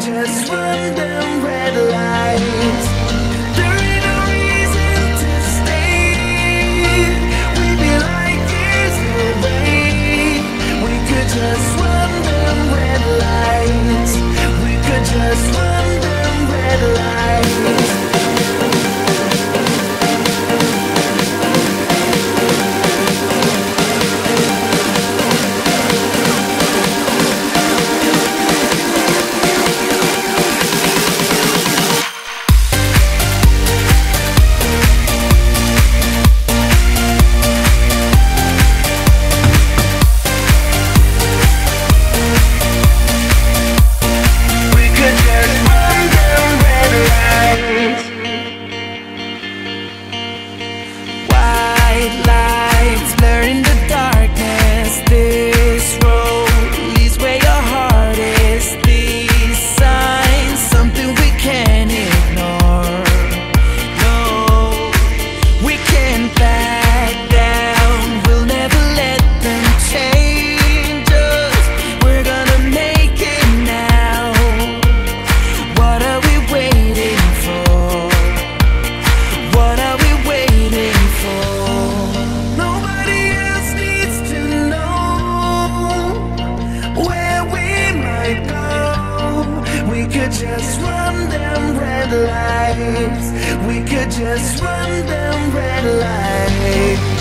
just one day. just run them red lights. We could just run them red lights.